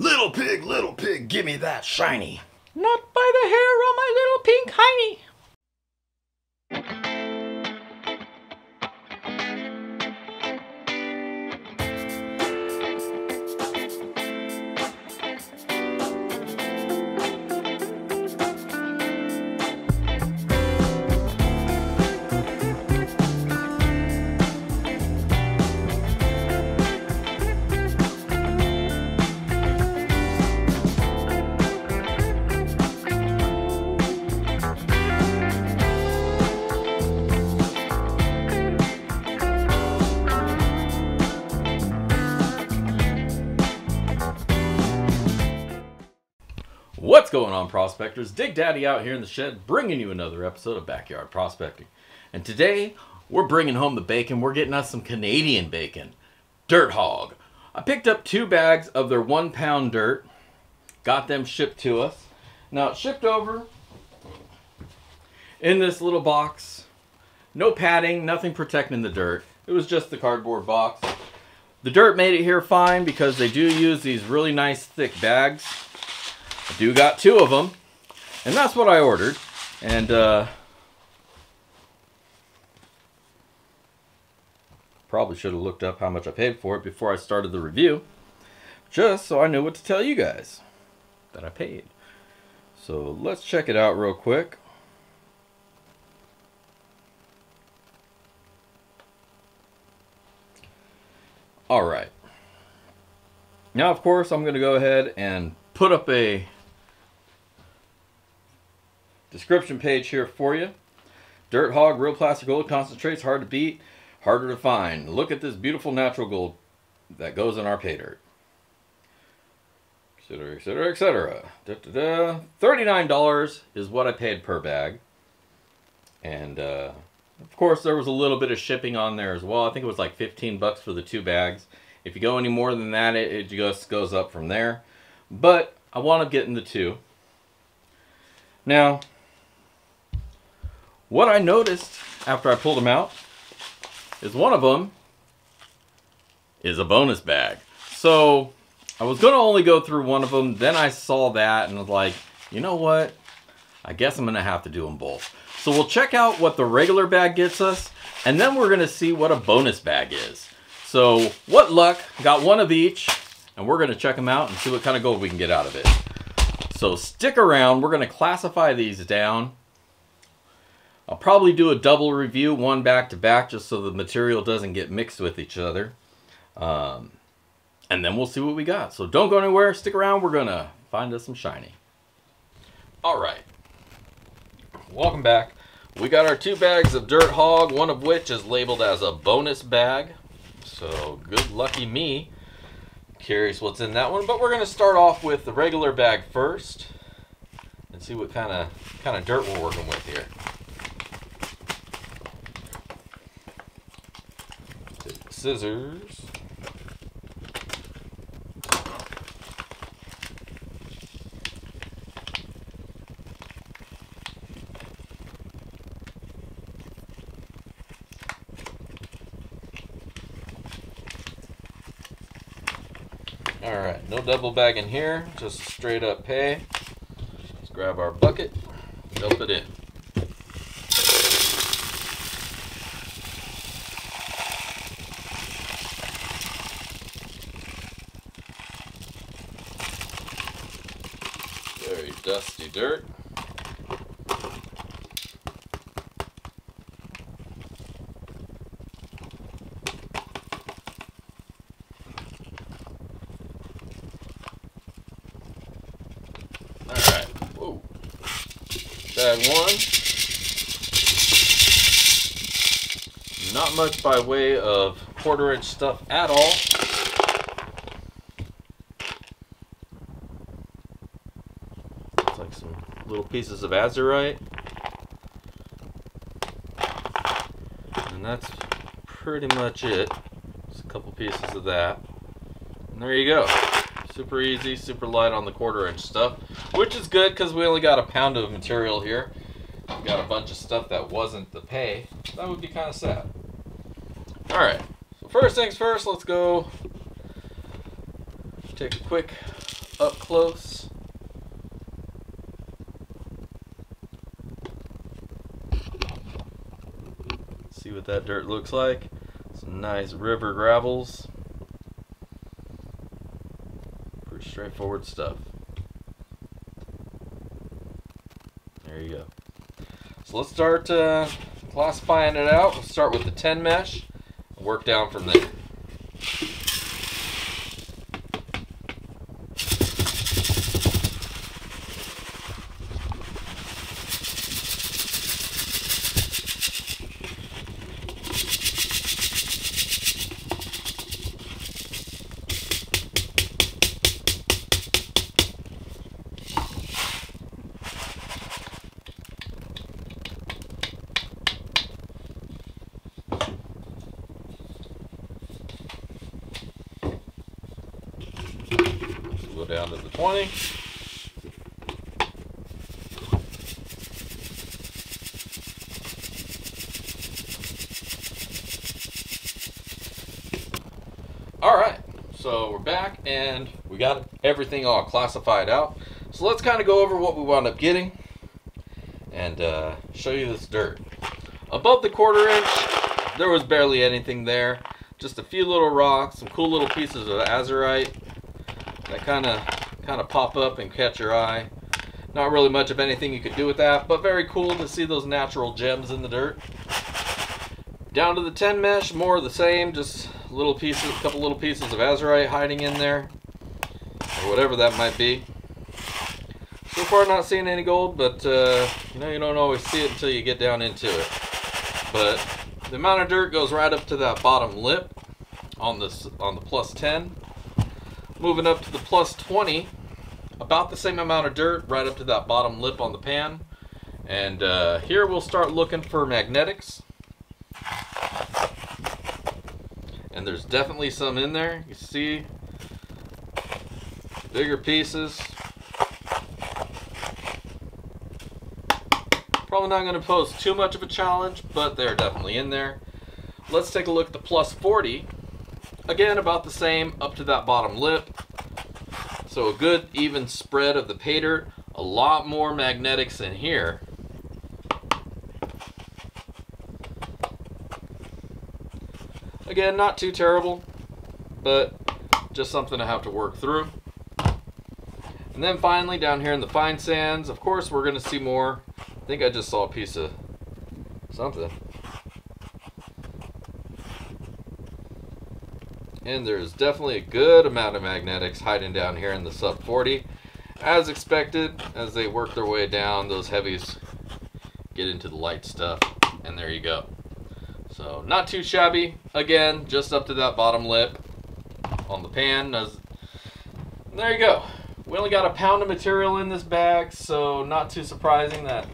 Little pig, little pig, give me that shiny. Not by the hair on my little pink hiney. What's going on, prospectors? Dig Daddy out here in the shed, bringing you another episode of Backyard Prospecting. And today, we're bringing home the bacon. We're getting us some Canadian bacon, DirtHogg. I picked up two bags of their one pound dirt, got them shipped to us. Now, it shipped over in this little box. No padding, nothing protecting the dirt. It was just the cardboard box. The dirt made it here fine because they do use these really nice thick bags. I do got two of them, and that's what I ordered. And uh, probably should have looked up how much I paid for it before I started the review, just so I knew what to tell you guys that I paid. So let's check it out real quick. All right. Now, of course, I'm going to go ahead and put up a description page here for you. DirtHogg, real plastic gold concentrates, hard to beat, harder to find. Look at this beautiful natural gold that goes in our pay dirt. Etc., etc., etc. $39 is what I paid per bag. And, uh, of course, there was a little bit of shipping on there as well. I think it was like 15 bucks for the two bags. If you go any more than that, it, it just goes up from there. But I want to get in the two. Now, what I noticed after I pulled them out is one of them is a bonus bag. So I was to only go through one of them. Then I saw that and was like, you know what? I guess I'm to have to do them both. So we'll check out what the regular bag gets us. And then we're to see what a bonus bag is. So what luck. Got one of each. And we're to check them out and see what kind of gold we can get out of it. So stick around. We're to classify these down. I'll probably do a double review, one back to back, just so the material doesn't get mixed with each other. Um, and then we'll see what we got. So don't go anywhere. Stick around. We're going to find us some shiny. All right. Welcome back. We got our two bags of DirtHogg, one of which is labeled as a bonus bag. So good lucky me. Curious what's in that one. But we're going to start off with the regular bag first. And see what kind of kind of dirt we're working with here. Scissors. Alright, no double bag in here, just straight up pay. Let's grab our bucket, dump it in. Very dusty dirt. Bag one. Not much by way of quarter inch stuff at all. It's like some little pieces of azurite. And that's pretty much it. Just a couple pieces of that. And there you go. Super easy, super light on the quarter inch stuff. Which is good because we only got a pound of material here. We got a bunch of stuff that wasn't the pay. That would be kind of sad. Alright, so first things first, let's go take a quick up close. See what that dirt looks like. Some nice river gravels. Pretty straightforward stuff. There you go. So let's start uh, classifying it out. We'll start with the 10 mesh and work down from there. Go down to the 20. All right, so we're back and got everything all classified out. So let's kind of go over what we wound up getting and uh, show you this dirt. Above the quarter inch, there was barely anything there. Just a few little rocks, some cool little pieces of azurite that kind of kind of pop up and catch your eye. Not really much of anything you could do with that, but very cool to see those natural gems in the dirt. Down to the 10 mesh, more of the same, just little pieces, a couple little pieces of azurite hiding in there, whatever that might be. So far, not seeing any gold, but uh, you know you don't always see it until you get down into it. But the amount of dirt goes right up to that bottom lip on this on the plus 10. Moving up to the plus 20, about the same amount of dirt right up to that bottom lip on the pan. And uh, here we'll start looking for magnetics. And there's definitely some in there. You see bigger pieces. Probably not going to pose too much of a challenge, but they're definitely in there. Let's take a look at the plus 40. Again, about the same up to that bottom lip. So a good even spread of the dirt. A lot more magnetics in here. Again, not too terrible, but just something to have to work through. And then finally, down here in the fine sands, of course, we're going to see more. I think I just saw a piece of something. And there's definitely a good amount of magnetics hiding down here in the sub 40. As expected, as they work their way down, those heavies get into the light stuff. And there you go. So not too shabby. Again, just up to that bottom lip on the pan. There you go. We only got a pound of material in this bag, so not too surprising that,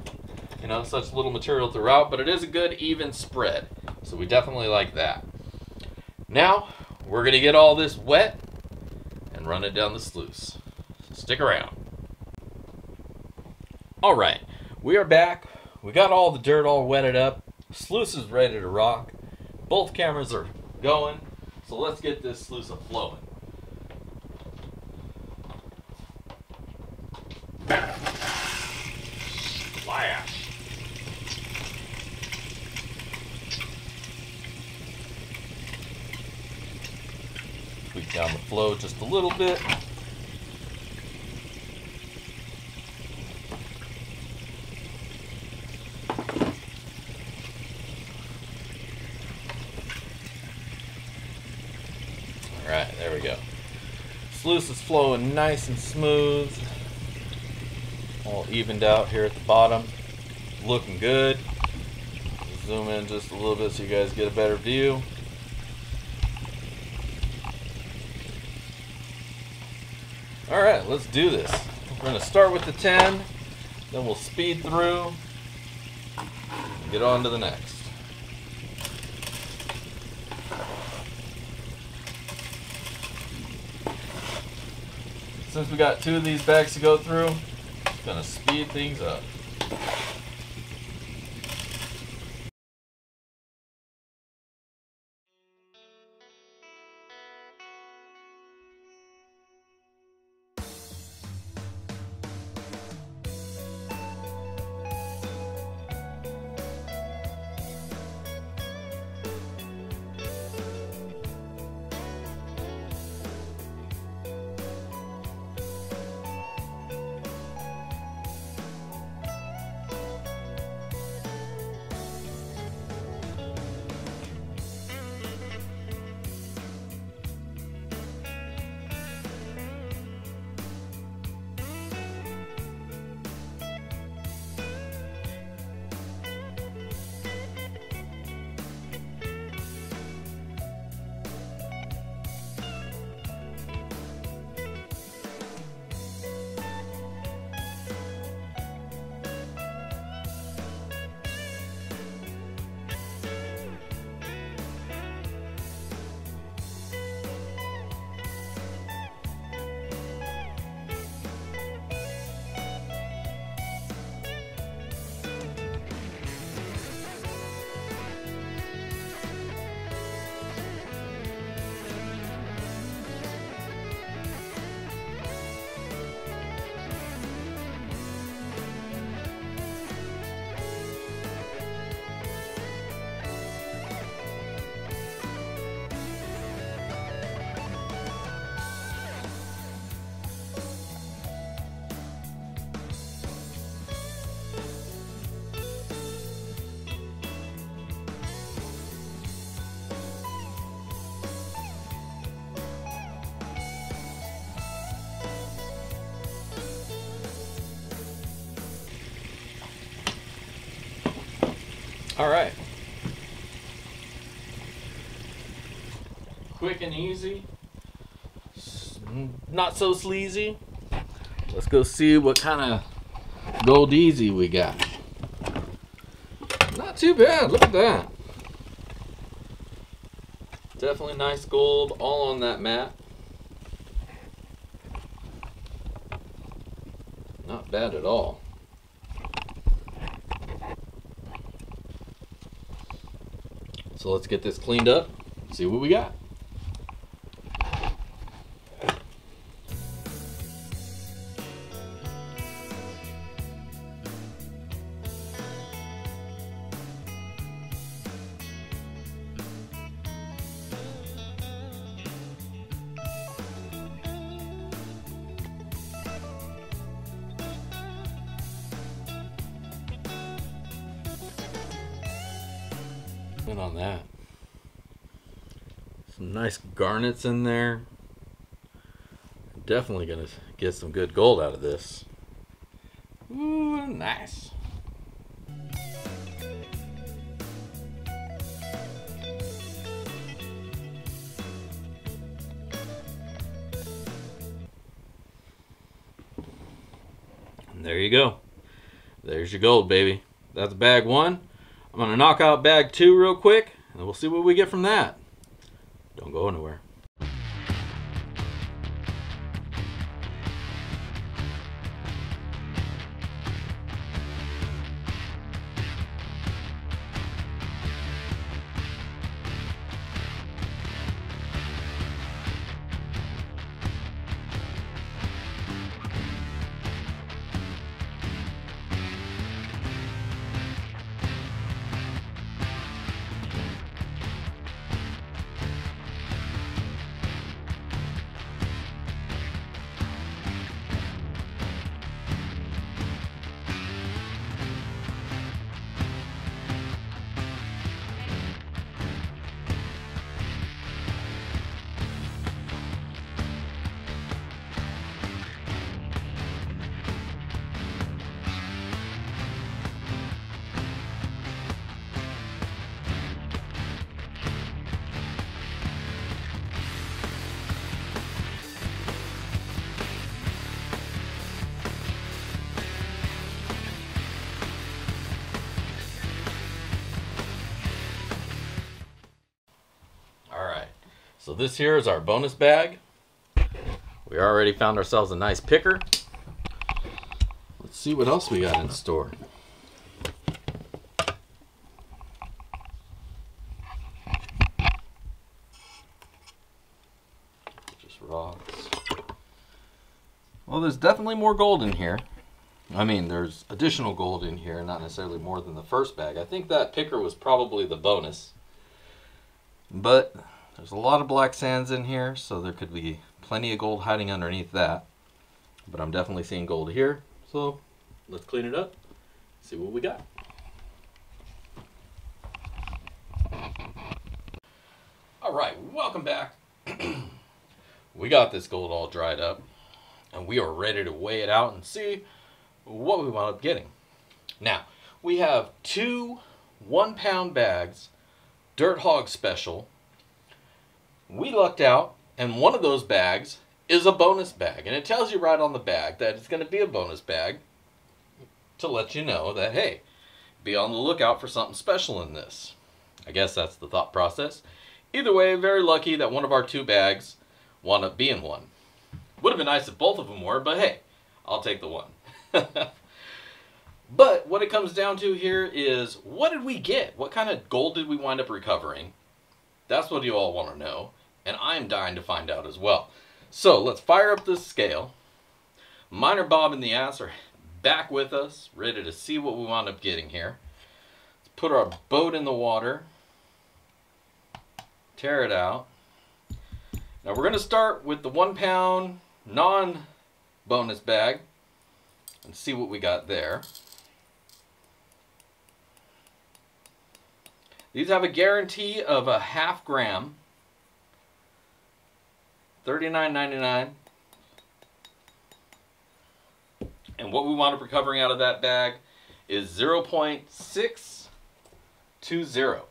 you know, such little material throughout, but it is a good even spread. So we definitely like that. Now, we're gonna get all this wet and run it down the sluice. Stick around. All right, we are back. We got all the dirt all wetted up. Sluice is ready to rock. Both cameras are going, so let's get this sluice flowing. Tweak down the flow just a little bit. Alright, there we go. Sluice is flowing nice and smooth. Evened out here at the bottom. Looking good. Zoom in just a little bit so you guys get a better view. Alright, let's do this. We're going to start with the 10, then we'll speed through, and get on to the next. Since we got two of these bags to go through, it's to speed things up. All right. Quick and easy. Not so sleazy. Let's go see what kind of gold easy we got. Not too bad. Look at that. Definitely nice gold all on that mat. Not bad at all. So let's get this cleaned up, see what we got. In on that. Some nice garnets in there. Definitely gonna get some good gold out of this. Ooh, nice. There you go. There's your gold, baby. That's bag one. I'm gonna knock out bag two real quick, and we'll see what we get from that. Don't go anywhere. This here is our bonus bag. We already found ourselves a nice picker. Let's see what else we got in store. Just rocks. Well, there's definitely more gold in here. I mean, there's additional gold in here, not necessarily more than the first bag. I think that picker was probably the bonus. But there's a lot of black sands in here, so there could be plenty of gold hiding underneath that. But I'm definitely seeing gold here, so let's clean it up, see what we got. All right, welcome back. we got this gold all dried up, and we are ready to weigh it out and see what we wound up getting. Now, we have two one pound bags DirtHogg Special. We lucked out, and one of those bags is a bonus bag. And it tells you right on the bag that it's going to be a bonus bag to let you know that, hey, be on the lookout for something special in this. I guess that's the thought process. Either way, very lucky that one of our two bags wound up being one. Would have been nice if both of them were, but hey, I'll take the one. But what it comes down to here is what did we get? What kind of gold did we wind up recovering? That's what you all want to know. And I'm dying to find out as well. So let's fire up this scale. Miner Bob and the Ass are back with us, ready to see what we wound up getting here. Let's put our boat in the water. Tear it out. Now we're going to start with the one pound non bonus bag and see what we got there. These have a guarantee of a half gram. $39.99. And what we wound up recovering out of that bag is 0.620.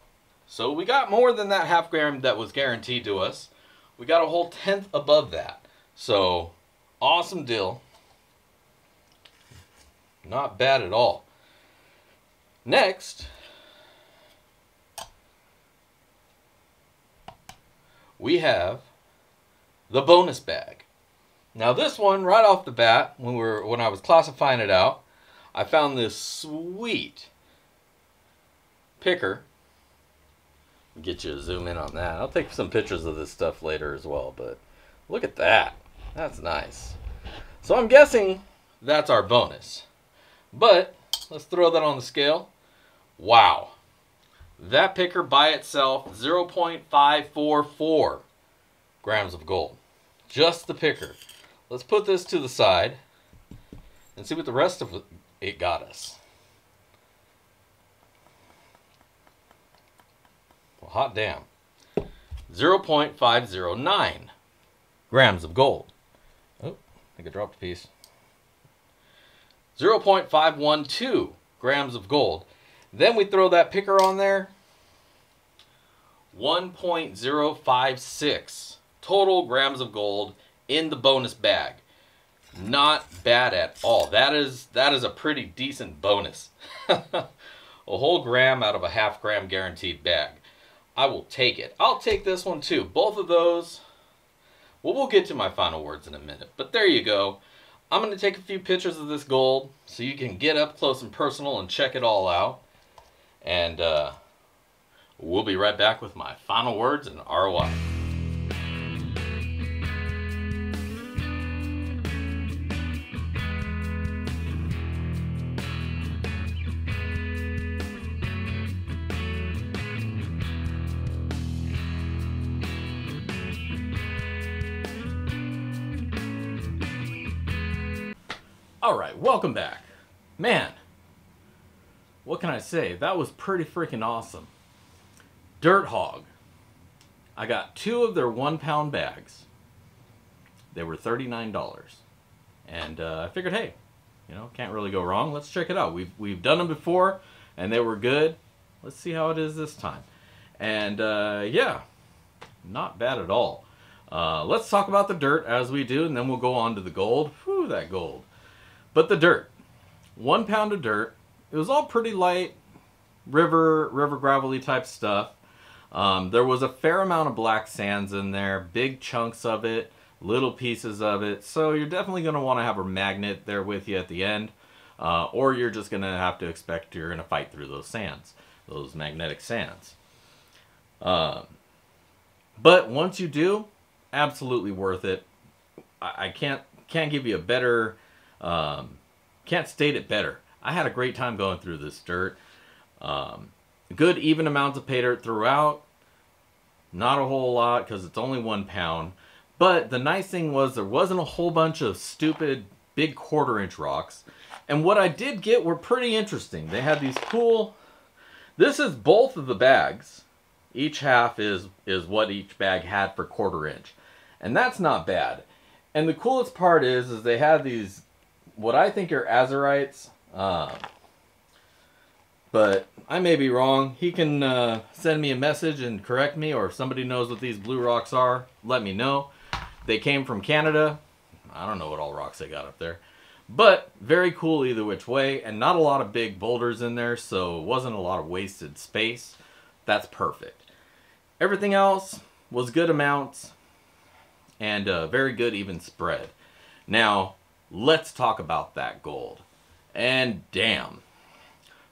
So we got more than that half gram that was guaranteed to us. We got a whole tenth above that. So awesome deal. Not bad at all. Next, we have the bonus bag. Now this one, right off the bat, when we were when I was classifying it out, I found this sweet picker. Get you a zoom in on that. I'll take some pictures of this stuff later as well, but look at that. That's nice. So I'm guessing that's our bonus. But let's throw that on the scale. Wow. That picker by itself, 0.544 grams of gold. Just the picker. Let's put this to the side and see what the rest of it got us. Well, hot damn. 0.509 grams of gold. Oh, I think I dropped a piece. 0.512 grams of gold. Then we throw that picker on there. 1.056 total grams of gold in the bonus bag. Not bad at all. That is that is a pretty decent bonus. a whole gram out of a half gram guaranteed bag. I will take it. I'll take this one too. Both of those. Well, we'll get to my final words in a minute. But there you go. I'm going to take a few pictures of this gold so you can get up close and personal and check it all out. And uh, we'll be right back with my final words and ROI. All right, welcome back. Man, what can I say? That was pretty freaking awesome. DirtHogg. I got two of their one pound bags. They were $39. And uh, I figured, hey, you know, can't really go wrong. Let's check it out. We've, we've done them before and they were good. Let's see how it is this time. And uh, yeah, not bad at all. Uh, let's talk about the dirt as we do, and then we'll go on to the gold. Whew, that gold. But the dirt, one pound of dirt. It was all pretty light, river river gravelly type stuff. Um, there was a fair amount of black sands in there, big chunks of it, little pieces of it. So you're definitely going to want to have a magnet there with you at the end, uh, or you're just going to have to expect you're going to fight through those sands, those magnetic sands. Um, but once you do, absolutely worth it. I, I can't can't give you a better um, can't state it better. I had a great time going through this dirt. Um, good even amounts of pay dirt throughout. Not a whole lot because it's only one pound. But the nice thing was there wasn't a whole bunch of stupid big quarter inch rocks. And what I did get were pretty interesting. They had these cool, this is both of the bags. Each half is, is what each bag had for quarter inch. And that's not bad. And the coolest part is, is they had these what I think are azurites. Uh, but I may be wrong. He can uh, send me a message and correct me, or if somebody knows what these blue rocks are, let me know. They came from Canada. I don't know what all rocks they got up there. But very cool either which way, and not a lot of big boulders in there, so it wasn't a lot of wasted space. That's perfect. Everything else was good amounts and a very good even spread. Now, let's talk about that gold. And damn.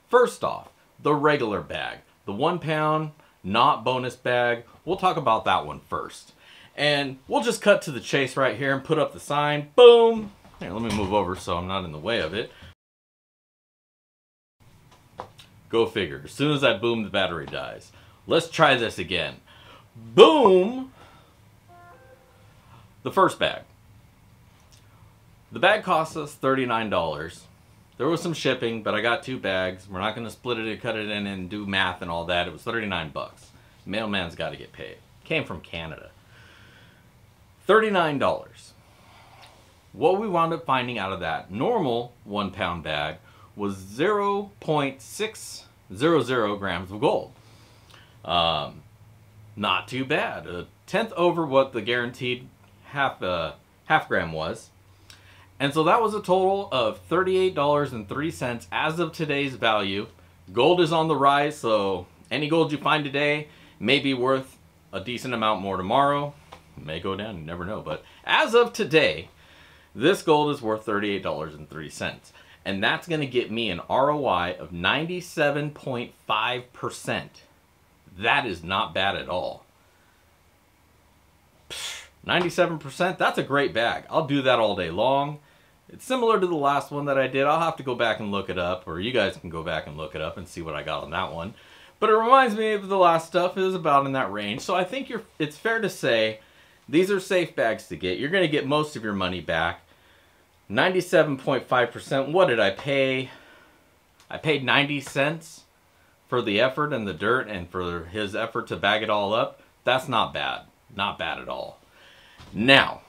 First off, the regular bag. The one pound, not bonus bag. We'll talk about that one first. And we'll just cut to the chase right here and put up the sign. Boom. Here, let me move over so I'm not in the way of it. Go figure. As soon as I boom, the battery dies. Let's try this again. Boom. The first bag. The bag cost us $39. There was some shipping, but I got two bags. We're not going to split it and cut it in and do math and all that. It was 39 bucks. Mailman's got to get paid. Came from Canada. $39. What we wound up finding out of that normal one pound bag was 0.600 grams of gold. Um, not too bad. A tenth over what the guaranteed half uh, half gram was. And so that was a total of $38.03 as of today's value. Gold is on the rise, so any gold you find today may be worth a decent amount more tomorrow. may go down, you never know. But as of today, this gold is worth $38.03. And that's going to get me an ROI of 97.5%. That is not bad at all. 97%, that's a great bag. I'll do that all day long. It's similar to the last one that I did. I'll have to go back and look it up, or you guys can go back and look it up and see what I got on that one. But it reminds me of the last stuff. It was about in that range. So I think you're. it's fair to say these are safe bags to get. You're going to get most of your money back. 97.5%. What did I pay? I paid 90 cents for the effort and the dirt and for his effort to bag it all up. That's not bad. Not bad at all. Now,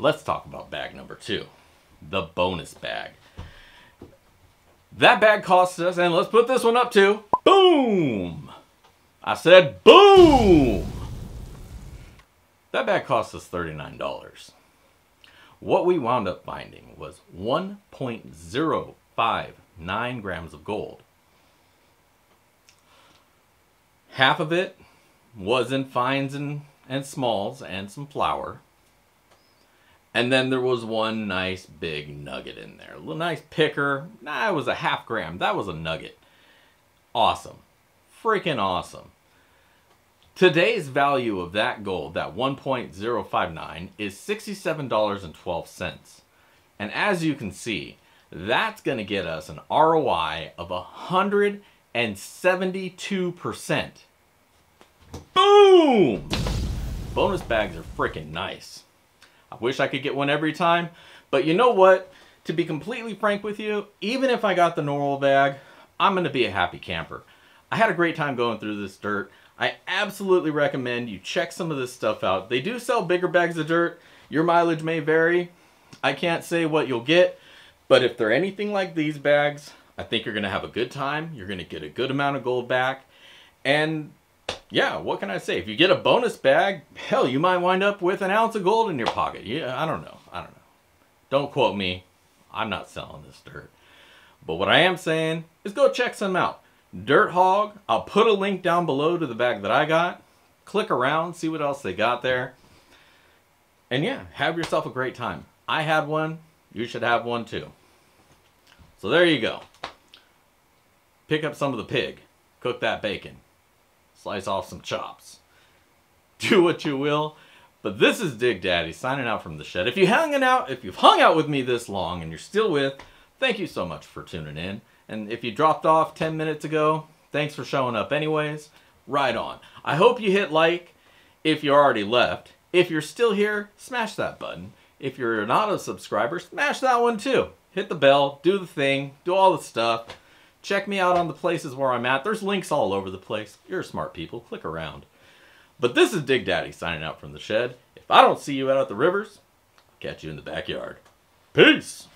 let's talk about bag number two the bonus bag. That bag cost us, and let's put this one up too. Boom! I said boom! That bag cost us $39. What we wound up finding was 1.059 grams of gold. Half of it was in fines and, and smalls and some flour. And then there was one nice big nugget in there. A little nice picker. Nah, it was a half gram. That was a nugget. Awesome. Freaking awesome. Today's value of that gold, that 1.059, is $67.12. And as you can see, that's going to get us an ROI of 172%. Boom! Bonus bags are freaking nice. I wish I could get one every time, but you know what? To be completely frank with you, even if I got the normal bag, I'm going to be a happy camper. I had a great time going through this dirt. I absolutely recommend you check some of this stuff out. They do sell bigger bags of dirt. Your mileage may vary. I can't say what you'll get, but if they're anything like these bags, I think you're going to have a good time. You're going to get a good amount of gold back. And yeah, what can I say? If you get a bonus bag, hell, you might wind up with an ounce of gold in your pocket. Yeah, I don't know. I don't know. Don't quote me. I'm not selling this dirt. But what I am saying is go check some out. DirtHogg, I'll put a link down below to the bag that I got. Click around, see what else they got there. And yeah, have yourself a great time. I had one. You should have one too. So there you go. Pick up some of the pig. Cook that bacon slice off some chops. Do what you will. But this is Dig Daddy signing out from the shed. If you hanging out, if you've hung out with me this long and you're still with, thank you so much for tuning in. And if you dropped off 10 minutes ago, thanks for showing up anyways. Right on. I hope you hit like if you already left. If you're still here, smash that button. If you're not a subscriber, smash that one too. Hit the bell, do the thing, do all the stuff. Check me out on the places where I'm at. There's links all over the place. You're smart people. Click around. But this is Dig Daddy signing out from the shed. If I don't see you out at the rivers, I'll catch you in the backyard. Peace!